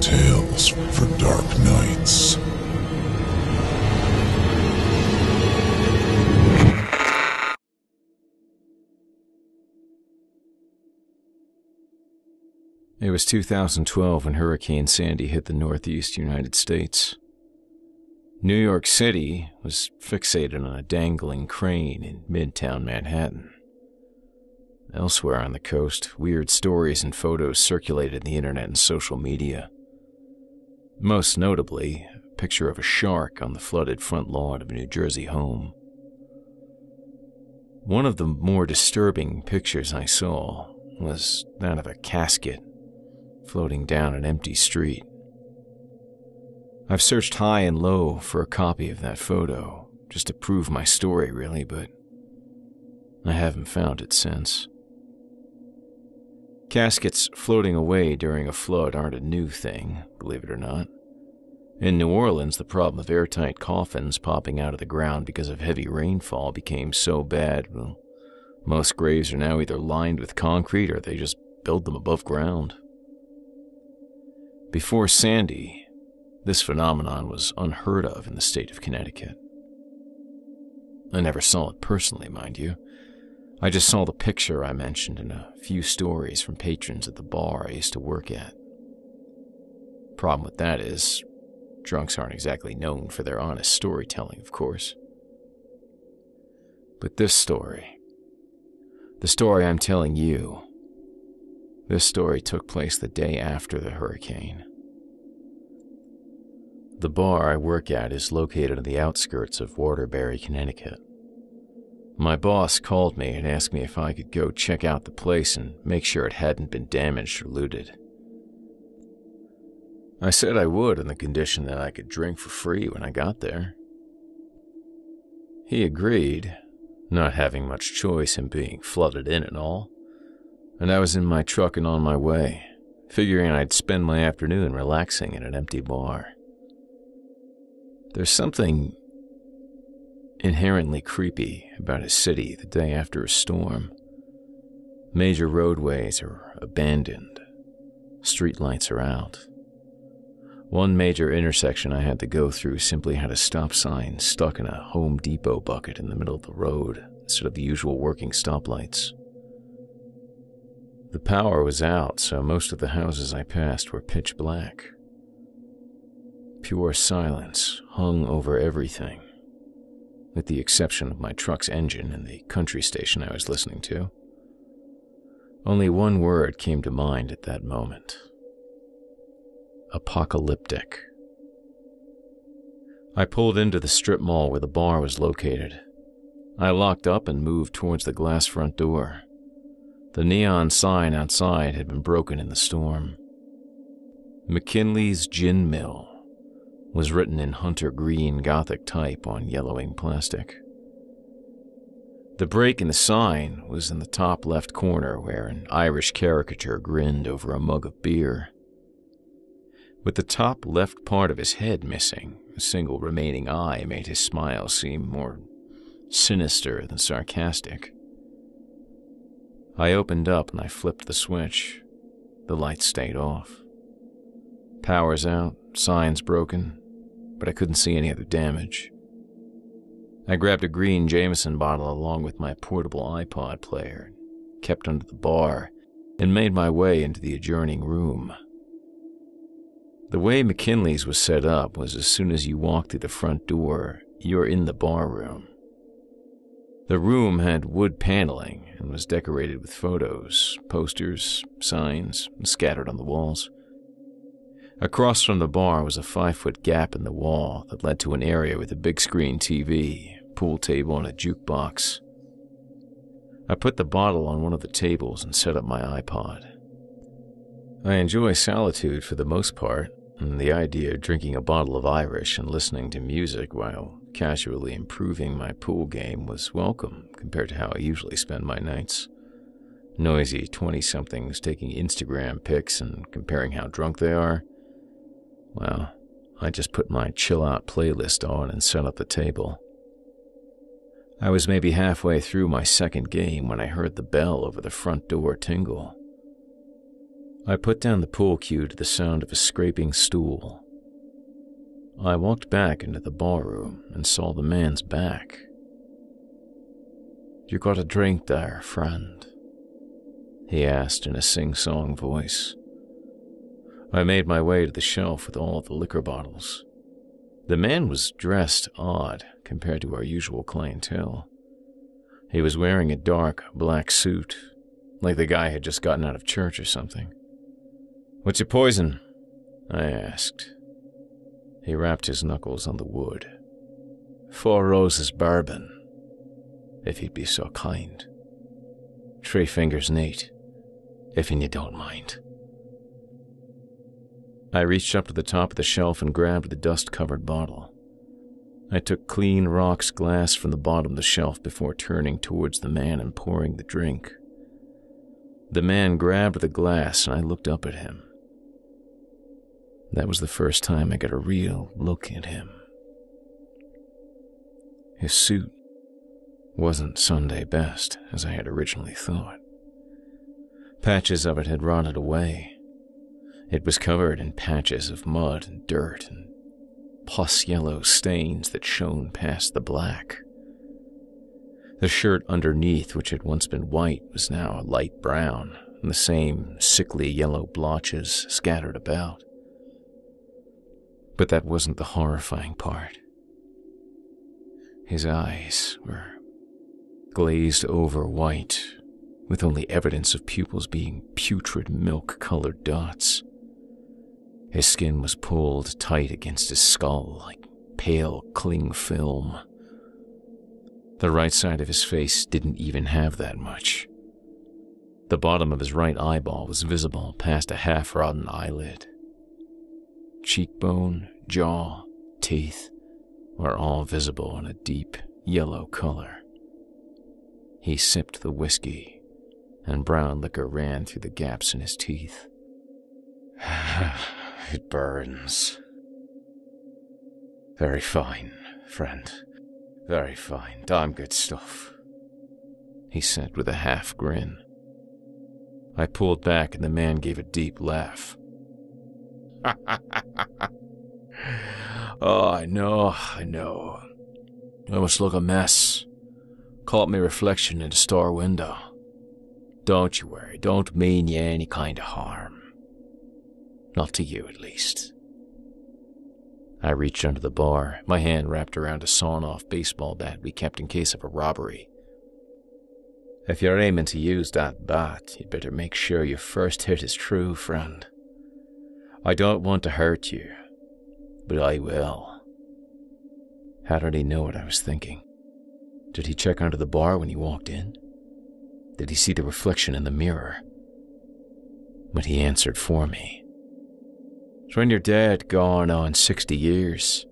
Tales for dark nights. It was 2012 when Hurricane Sandy hit the northeast United States. New York City was fixated on a dangling crane in midtown Manhattan. Elsewhere on the coast, weird stories and photos circulated in the internet and social media. Most notably, a picture of a shark on the flooded front lawn of a New Jersey home. One of the more disturbing pictures I saw was that of a casket floating down an empty street. I've searched high and low for a copy of that photo, just to prove my story, really, but I haven't found it since. Caskets floating away during a flood aren't a new thing, believe it or not. In New Orleans, the problem of airtight coffins popping out of the ground because of heavy rainfall became so bad, well, most graves are now either lined with concrete or they just build them above ground. Before Sandy, this phenomenon was unheard of in the state of Connecticut. I never saw it personally, mind you. I just saw the picture I mentioned in a few stories from patrons at the bar I used to work at. Problem with that is, drunks aren't exactly known for their honest storytelling, of course. But this story, the story I'm telling you, this story took place the day after the hurricane. The bar I work at is located on the outskirts of Waterbury, Connecticut. My boss called me and asked me if I could go check out the place and make sure it hadn't been damaged or looted. I said I would on the condition that I could drink for free when I got there. He agreed, not having much choice in being flooded in and all and I was in my truck and on my way, figuring I'd spend my afternoon relaxing in an empty bar. There's something inherently creepy about a city the day after a storm. Major roadways are abandoned, streetlights are out. One major intersection I had to go through simply had a stop sign stuck in a Home Depot bucket in the middle of the road instead of the usual working stoplights. The power was out, so most of the houses I passed were pitch black. Pure silence hung over everything, with the exception of my truck's engine and the country station I was listening to. Only one word came to mind at that moment apocalyptic. I pulled into the strip mall where the bar was located. I locked up and moved towards the glass front door. The neon sign outside had been broken in the storm. McKinley's Gin Mill was written in hunter green Gothic type on yellowing plastic. The break in the sign was in the top left corner where an Irish caricature grinned over a mug of beer. With the top left part of his head missing, a single remaining eye made his smile seem more sinister than sarcastic. I opened up and I flipped the switch. The lights stayed off. Power's out, signs broken, but I couldn't see any other damage. I grabbed a green Jameson bottle along with my portable iPod player, kept under the bar, and made my way into the adjoining room. The way McKinley's was set up was as soon as you walk through the front door, you're in the bar room. The room had wood paneling and was decorated with photos, posters, signs scattered on the walls. Across from the bar was a five foot gap in the wall that led to an area with a big screen TV, pool table, and a jukebox. I put the bottle on one of the tables and set up my iPod. I enjoy solitude for the most part, and the idea of drinking a bottle of Irish and listening to music while casually improving my pool game was welcome compared to how I usually spend my nights. Noisy 20 somethings taking Instagram pics and comparing how drunk they are. Well, I just put my chill out playlist on and set up the table. I was maybe halfway through my second game when I heard the bell over the front door tingle. I put down the pool cue to the sound of a scraping stool. I walked back into the barroom and saw the man's back. You got a drink there, friend? He asked in a sing song voice. I made my way to the shelf with all the liquor bottles. The man was dressed odd compared to our usual clientele. He was wearing a dark black suit, like the guy had just gotten out of church or something. What's your poison? I asked. He rapped his knuckles on the wood. Four Roses bourbon, if you'd be so kind. Three fingers neat, if you don't mind. I reached up to the top of the shelf and grabbed the dust covered bottle. I took clean rocks glass from the bottom of the shelf before turning towards the man and pouring the drink. The man grabbed the glass and I looked up at him. That was the first time I got a real look at him. His suit wasn't Sunday best, as I had originally thought. Patches of it had rotted away, it was covered in patches of mud and dirt and pus yellow stains that shone past the black. The shirt underneath, which had once been white, was now a light brown, and the same sickly yellow blotches scattered about. But that wasn't the horrifying part. His eyes were glazed over white, with only evidence of pupils being putrid milk colored dots. His skin was pulled tight against his skull like pale cling film. The right side of his face didn't even have that much. The bottom of his right eyeball was visible past a half rotten eyelid. Cheekbone, jaw, teeth were all visible in a deep yellow color. He sipped the whiskey, and brown liquor ran through the gaps in his teeth. It burns. Very fine, friend. Very fine. Damn good stuff. He said with a half grin. I pulled back and the man gave a deep laugh. oh, I know, I know. I must look a mess. Caught me reflection in the store window. Don't you worry, don't mean you any kind of harm. Not to you, at least. I reached under the bar, my hand wrapped around a sawn off baseball bat we kept in case of a robbery. If you're aiming to use that bat, you'd better make sure your first hit is true, friend. I don't want to hurt you, but I will. How did he know what I was thinking? Did he check under the bar when he walked in? Did he see the reflection in the mirror? But he answered for me. So when you're dead, gone on 60 years,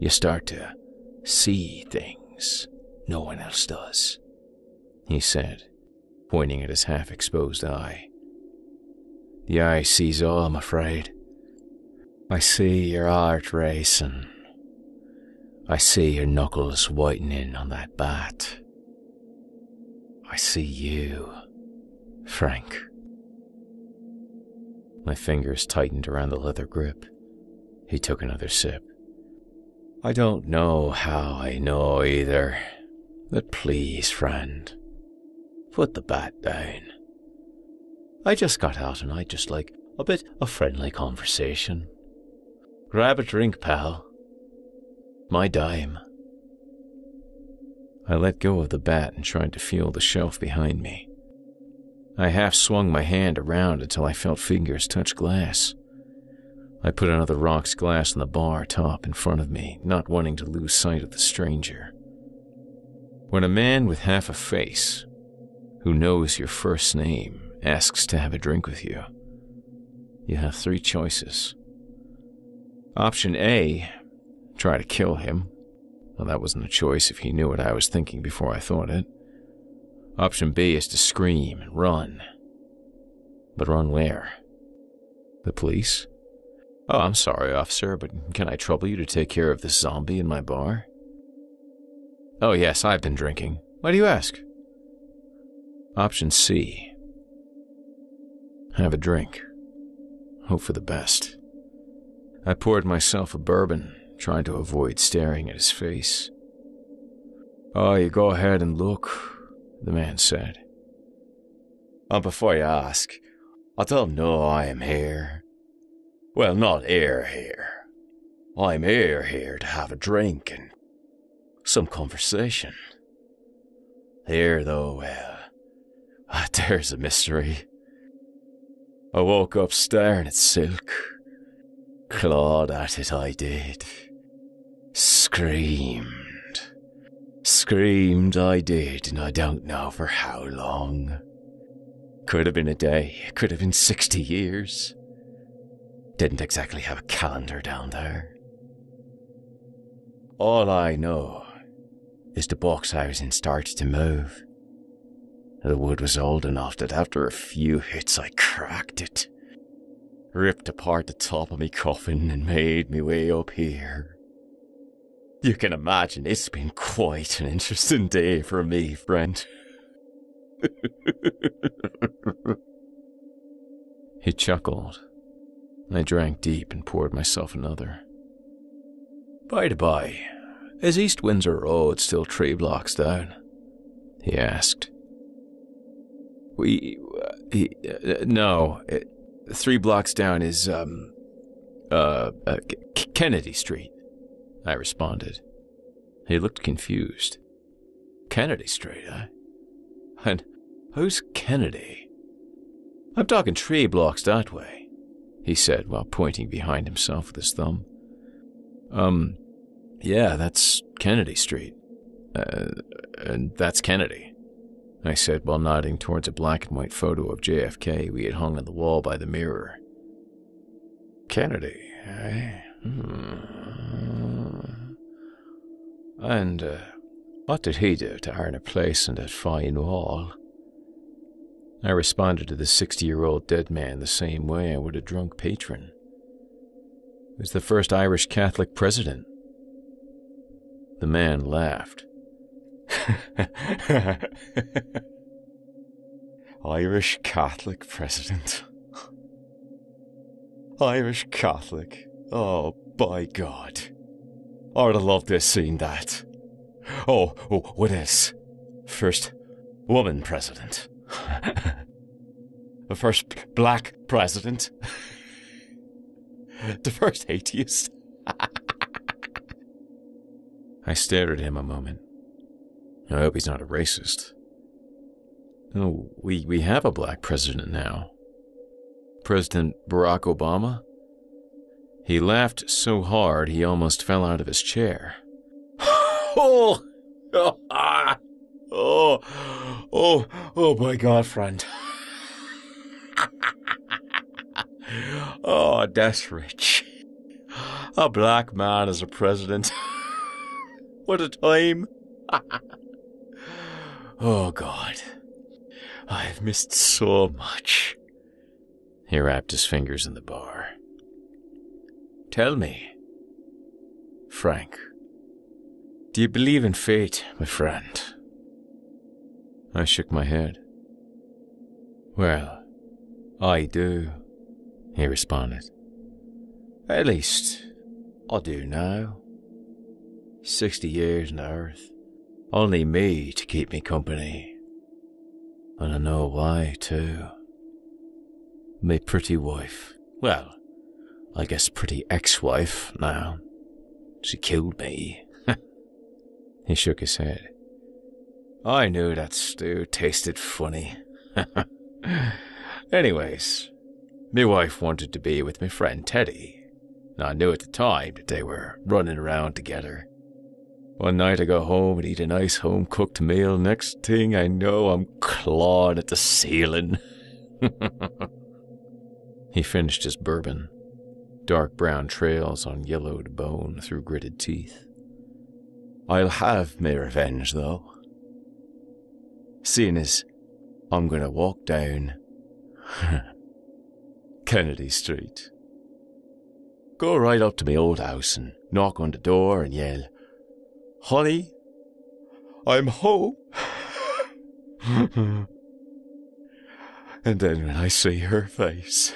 you start to see things no one else does, he said, pointing at his half exposed eye. The eye sees all, I'm afraid. I see your heart racing. I see your knuckles whitening on that bat. I see you, Frank. My fingers tightened around the leather grip. He took another sip. I don't know how I know either, but please, friend, put the bat down. I just got out and I'd just like a bit of friendly conversation. Grab a drink, pal. My dime. I let go of the bat and tried to feel the shelf behind me. I half swung my hand around until I felt fingers touch glass. I put another rocks glass on the bar top in front of me, not wanting to lose sight of the stranger. When a man with half a face, who knows your first name, asks to have a drink with you, you have three choices. Option A, try to kill him. Well, that wasn't a choice if he knew what I was thinking before I thought it. Option B is to scream and run. But run where? The police? Oh, I'm sorry, officer, but can I trouble you to take care of this zombie in my bar? Oh, yes, I've been drinking. Why do you ask? Option C. Have a drink. hope for the best. I poured myself a bourbon, trying to avoid staring at his face. Oh, you go ahead and look, the man said. And before you ask, I don't know I am here. Well, not here, here. I'm here, here to have a drink and some conversation. Here, though, well, ah, there's a mystery. I woke up staring at silk. Clawed at it, I did. Screamed. Screamed, I did, and I don't know for how long. Could have been a day, could have been 60 years. Didn't exactly have a calendar down there. All I know is the box I was in started to move. The wood was old enough that after a few hits I cracked it, ripped apart the top of me coffin and made me way up here. You can imagine it's been quite an interesting day for me, friend. he chuckled. I drank deep and poured myself another. By the by, is East Windsor Road still three blocks down? He asked. We. Uh, he, uh, no. It, three blocks down is, um. Uh. uh Kennedy Street, I responded. He looked confused. Kennedy Street, eh? And who's Kennedy? I'm talking three blocks that way, he said while pointing behind himself with his thumb. Um, yeah, that's Kennedy Street. Uh, and that's Kennedy, I said while nodding towards a black and white photo of JFK we had hung on the wall by the mirror. Kennedy, eh? Hmm. And uh, what did he do to earn a place in that fine wall? I responded to the 60 year old dead man the same way I would a drunk patron. He was the first Irish Catholic president. The man laughed. Irish Catholic president. Irish Catholic. Oh, by God. I would have loved to have seen that. Oh, oh, what is? First woman president. the first black president. the first atheist. I stared at him a moment. I hope he's not a racist. Oh, we, we have a black president now. President Barack Obama? He laughed so hard he almost fell out of his chair. oh, oh, oh, oh, oh my God, friend. oh, that's rich. A black man as a president. what a time. oh, God. I've missed so much. He rapped his fingers in the bar. Tell me, Frank, do you believe in fate, my friend? I shook my head. Well, I do, he responded. At least, I do now. Sixty years on earth, only me to keep me company. And I know why, too. My pretty wife. Well, I guess pretty ex-wife now. She killed me. he shook his head. I knew that stew tasted funny. Anyways, me wife wanted to be with me friend Teddy. I knew at the time that they were running around together. One night I go home and eat a nice home cooked meal. Next thing I know, I'm clawing at the ceiling. he finished his bourbon dark brown trails on yellowed bone through gritted teeth. I'll have my revenge, though. Seeing as I'm gonna walk down Kennedy Street. Go right up to my old house and knock on the door and yell, Honey, I'm home. and then when I see her face,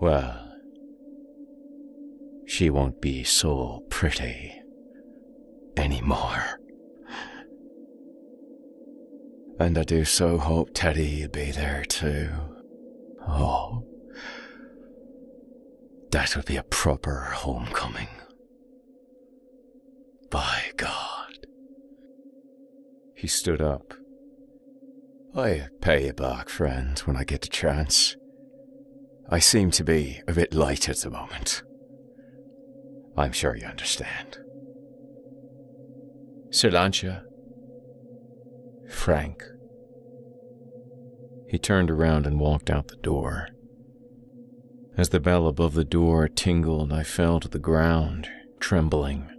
Well, she won't be so pretty anymore. And I do so hope Teddy'll be there too. Oh, that would be a proper homecoming. By God. He stood up. I pay you back, friend, when I get the chance. I seem to be a bit light at the moment. I'm sure you understand. Sláinte. Frank. He turned around and walked out the door. As the bell above the door tingled, I fell to the ground, trembling.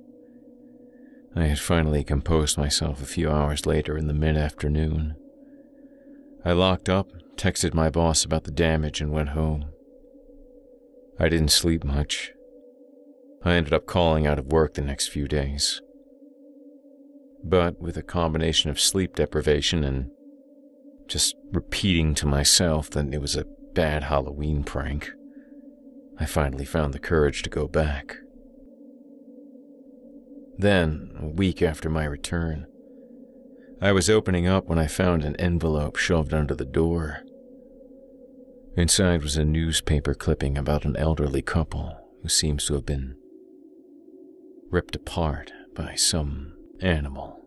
I had finally composed myself a few hours later in the mid afternoon. I locked up, texted my boss about the damage, and went home. I didn't sleep much. I ended up calling out of work the next few days. But with a combination of sleep deprivation and just repeating to myself that it was a bad Halloween prank, I finally found the courage to go back. Then, a week after my return, I was opening up when I found an envelope shoved under the door. Inside was a newspaper clipping about an elderly couple who seems to have been ripped apart by some animal.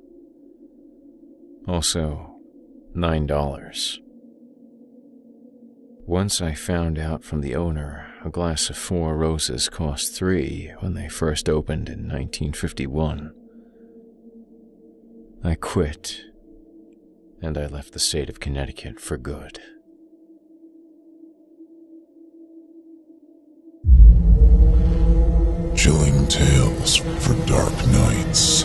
Also, nine dollars. Once I found out from the owner a glass of four roses cost three when they first opened in 1951. I quit, and I left the state of Connecticut for good. chilling tales for dark nights.